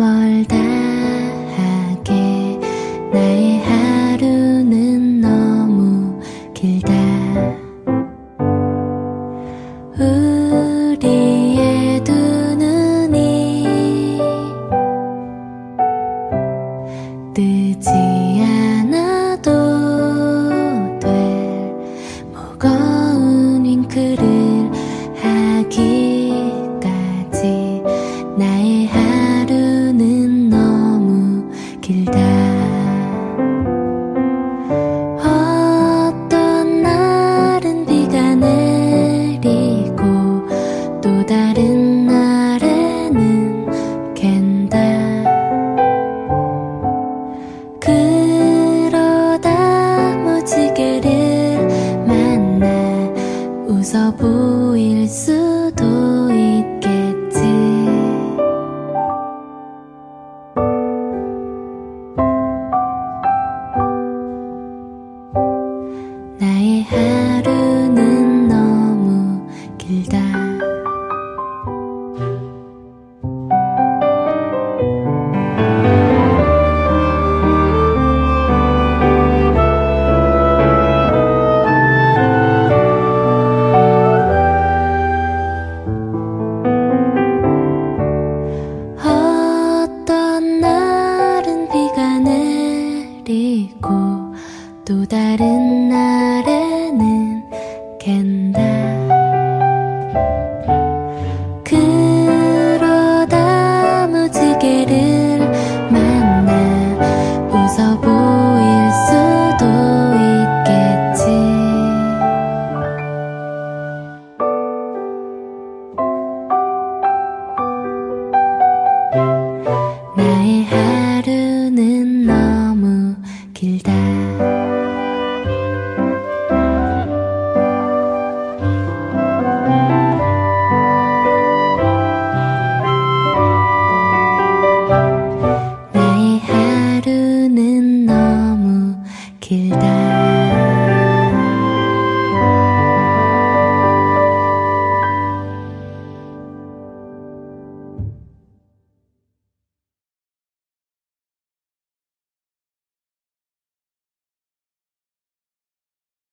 멀다하게. 나의 하루는 너무 길다. 우리의 두 눈이 뜨지 없어 보일 수도 있겠지. 나의 하루는 너무 길다. 또 다른 날에는 갠다. 그러다 무지개를 만나 웃어 보일 수도 있겠지. 나의 하루는 너무 길다. 길다.